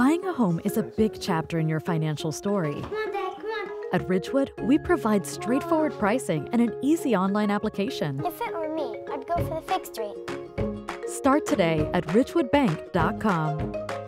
Buying a home is a big chapter in your financial story. At Ridgewood, we provide straightforward pricing and an easy online application. If it were me, I'd go for the fixed rate. Start today at ridgewoodbank.com.